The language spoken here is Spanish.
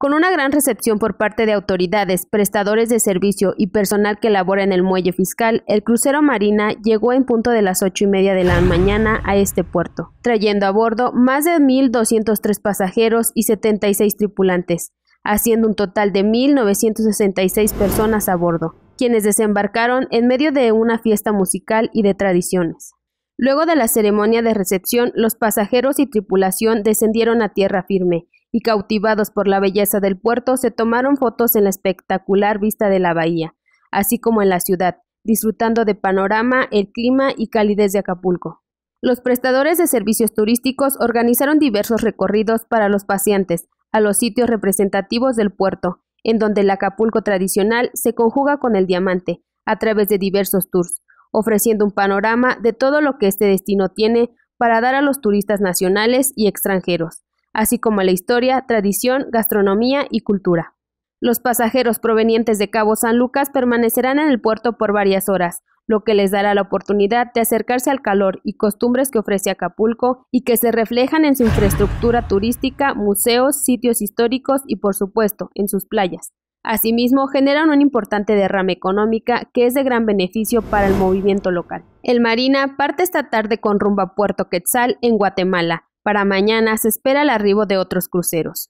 Con una gran recepción por parte de autoridades, prestadores de servicio y personal que labora en el muelle fiscal, el crucero Marina llegó en punto de las ocho y media de la mañana a este puerto, trayendo a bordo más de 1.203 pasajeros y 76 tripulantes, haciendo un total de 1.966 personas a bordo, quienes desembarcaron en medio de una fiesta musical y de tradiciones. Luego de la ceremonia de recepción, los pasajeros y tripulación descendieron a tierra firme y cautivados por la belleza del puerto se tomaron fotos en la espectacular vista de la bahía, así como en la ciudad, disfrutando de panorama, el clima y calidez de Acapulco. Los prestadores de servicios turísticos organizaron diversos recorridos para los pacientes a los sitios representativos del puerto, en donde el Acapulco tradicional se conjuga con el diamante, a través de diversos tours, ofreciendo un panorama de todo lo que este destino tiene para dar a los turistas nacionales y extranjeros, así como la historia, tradición, gastronomía y cultura. Los pasajeros provenientes de Cabo San Lucas permanecerán en el puerto por varias horas, lo que les dará la oportunidad de acercarse al calor y costumbres que ofrece Acapulco y que se reflejan en su infraestructura turística, museos, sitios históricos y, por supuesto, en sus playas. Asimismo, generan una importante derrama económica que es de gran beneficio para el movimiento local. El Marina parte esta tarde con rumbo a Puerto Quetzal, en Guatemala, para mañana se espera el arribo de otros cruceros.